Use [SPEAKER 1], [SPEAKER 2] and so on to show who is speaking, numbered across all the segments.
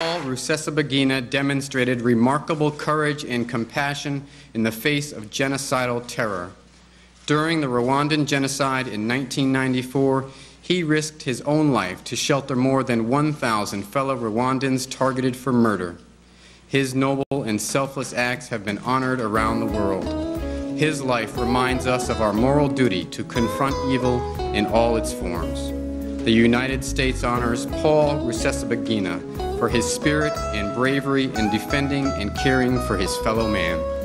[SPEAKER 1] Paul Rusesabagina demonstrated remarkable courage and compassion in the face of genocidal terror. During the Rwandan genocide in 1994, he risked his own life to shelter more than 1,000 fellow Rwandans targeted for murder. His noble and selfless acts have been honored around the world. His life reminds us of our moral duty to confront evil in all its forms. The United States honors Paul Rusesabagina for his spirit and bravery in defending and caring for his fellow man.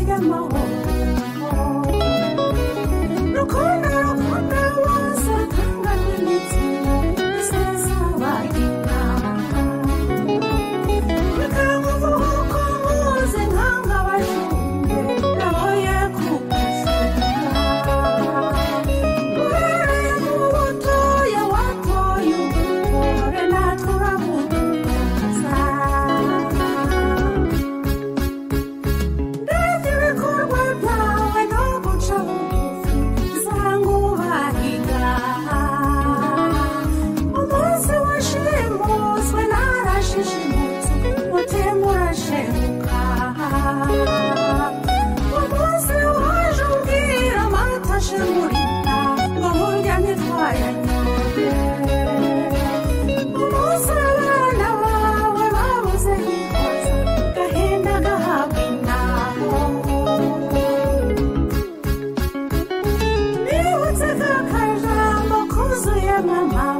[SPEAKER 1] I got my. my mouth.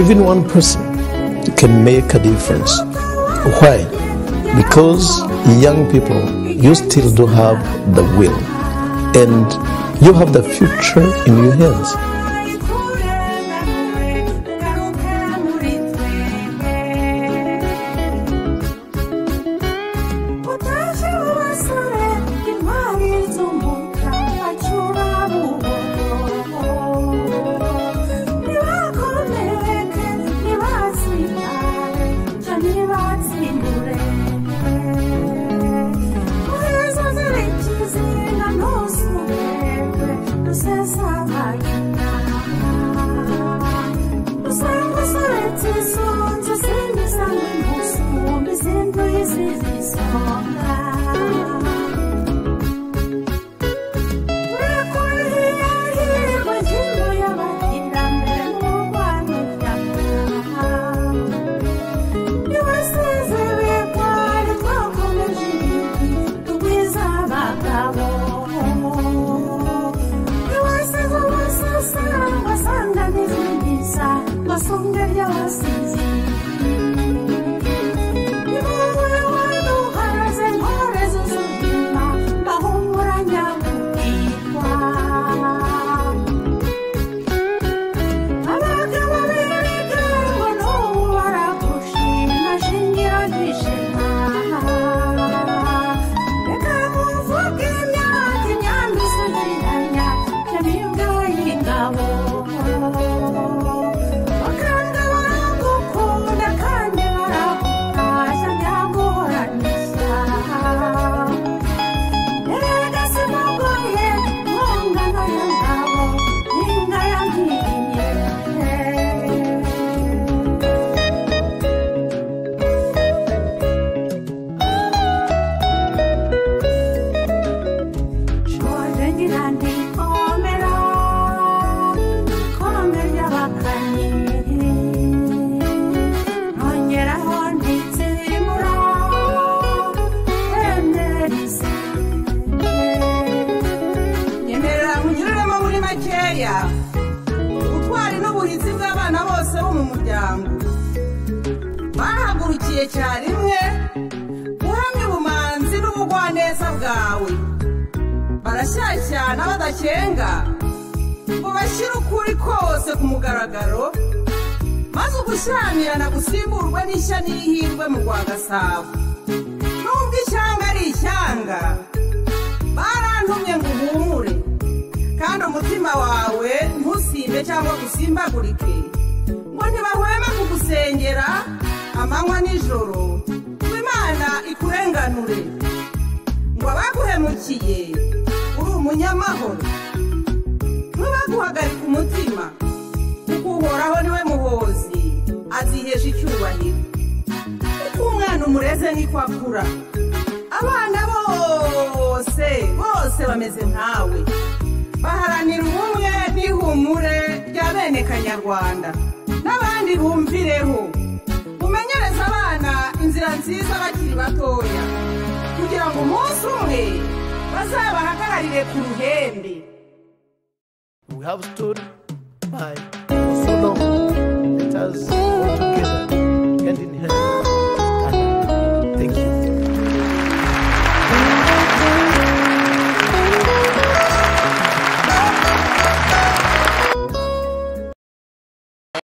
[SPEAKER 2] Even one person can make a difference. Why? Because young people, you still do have the will, and you have the future in your hands.
[SPEAKER 3] για να makeya. Ubutwari n'ubuhizi bw'abana bose bo mu muryango. Bahagurukiye icyarimwe guhamya ubumanzi n'ubugwaneza bwawe. Barashyashyana badakenga ngo bashyire ukuri kose ku mugaragaro maze ugushyamirana gusimburwe n'ishya n'ihirwe mu rwa gasabo nubwo ishyanga ari ishyanga barantumye ngo uhumure. Kandi umutima wawe ntusimbe cyangwa gusimbagurike. Ngo ntibahweme kugusengera amanywa n'ijoro. Ngo imana ikurenganure. Ngo abaguhemukiye uri umunyamahoro ntubaguhagarike umutima. Kuko uhoraho ni we muhozi azihesha icyubahiro. Kuko umwana umureze niko akura. Abana bose bose bameze nkawe. Baharanira ubumwe n'ihumure rya bene kanyarwanda n'abandi bumvireho. Mumenyereze abana inzira nziza bakiri batoya. Kugira ngo umunsi umwe bazabahagararire ku ruhembe.
[SPEAKER 2] We have stood by.